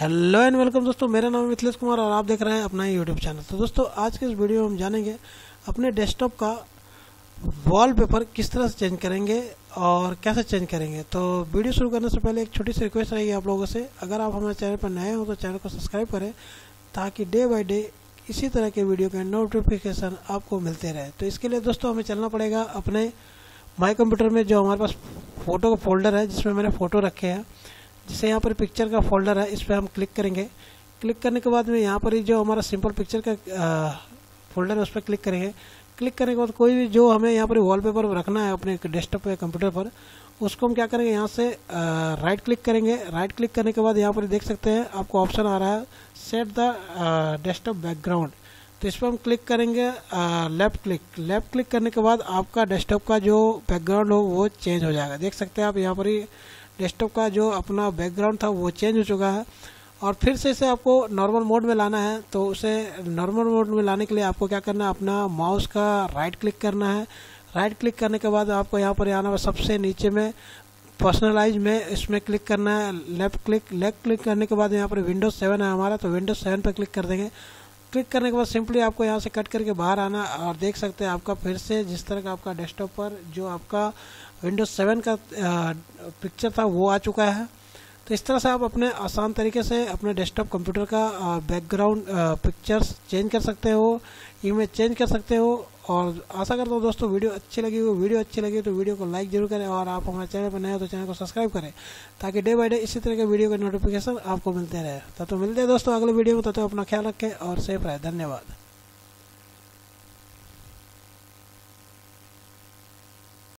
Hello and welcome दोस्तों, मेरा नाम मिथिलेश कुमार और आप देख रहे हैं अपना यूट्यूब चैनल तो दोस्तों, आज के इस वीडियो में हम जानेंगे अपने डेस्कटॉप का वॉलपेपर किस तरह से चेंज करेंगे और कैसे चेंज करेंगे। तो वीडियो शुरू करने से पहले एक छोटी सी रिक्वेस्ट रहेगी आप लोगों से। अगर आप हमारे चैनल पर नए हो तो चैनल को सब्सक्राइब करें ताकि डे बाई डे इसी तरह के वीडियो के नोटिफिकेशन आपको मिलते रहे। तो इसके लिए दोस्तों, हमें चलना पड़ेगा अपने माई कंप्यूटर में जो हमारे पास फ़ोटो का फोल्डर है, जिसमें मैंने फ़ोटो रखे हैं। जैसे यहाँ पर पिक्चर का फोल्डर है, इस पर हम क्लिक करेंगे। क्लिक करने के बाद में यहाँ पर जो हमारा सिंपल पिक्चर का फोल्डर है, उस पर क्लिक करेंगे। क्लिक करने के बाद कोई भी जो हमें यहाँ पर वॉलपेपर रखना है अपने डेस्कटॉप या कंप्यूटर पर, उसको हम क्या करेंगे? यहाँ से राइट क्लिक करेंगे। राइट क्लिक करने के बाद यहाँ पर देख सकते हैं, आपको ऑप्शन आ रहा है सेट द डेस्कटॉप बैकग्राउंड तो इस पर हम क्लिक करेंगे लेफ़्ट क्लिक लेफ़्ट क्लिक करने के बाद आपका डेस्कटॉप का जो बैकग्राउंड हो, वो चेंज हो जाएगा। देख सकते हैं आप यहाँ पर ही डेस्कटॉप का जो अपना बैकग्राउंड था, वो चेंज हो चुका है। और फिर से इसे आपको नॉर्मल मोड में लाना है तो उसे नॉर्मल मोड में लाने के लिए आपको क्या करना है, अपना माउस का राइट क्लिक करना है। राइट क्लिक करने के बाद आपको यहाँ पर आना है सबसे नीचे में पर्सनलाइज में, इसमें क्लिक करना है लेफ़्ट क्लिक लेफ़्ट क्लिक करने के बाद यहाँ पर विंडोज़ सेवन है हमारा तो विंडोज़ सेवन पर क्लिक कर देंगे। क्लिक करने के बाद सिंपली आपको यहाँ से कट करके बाहर आना और देख सकते हैं आपका फिर से जिस तरह का आपका डेस्कटॉप पर जो आपका विंडोज़ सेवन का पिक्चर था वो आ चुका है। तो इस तरह से आप अपने आसान तरीके से अपने डेस्कटॉप कंप्यूटर का बैकग्राउंड पिक्चर्स चेंज कर सकते हो इमेज चेंज कर सकते हो और आशा करता हूँ दोस्तों वीडियो अच्छी लगी हो वीडियो अच्छी लगी तो वीडियो को लाइक ज़रूर करें और आप हमारे चैनल पर नए हो तो चैनल को सब्सक्राइब करें ताकि डे बाई डे इसी तरह के वीडियो के नोटिफिकेशन आपको मिलते रहे। तो, तो मिलते हैं दोस्तों अगले वीडियो में तो अपना ख्याल रखें और सेफ़ रहे। धन्यवाद।